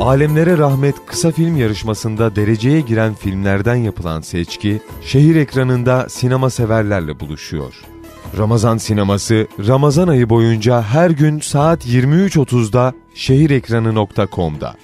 Alemlere Rahmet kısa film yarışmasında dereceye giren filmlerden yapılan seçki, şehir ekranında sinema severlerle buluşuyor. Ramazan sineması, Ramazan ayı boyunca her gün saat 23.30'da şehirekranı.com'da.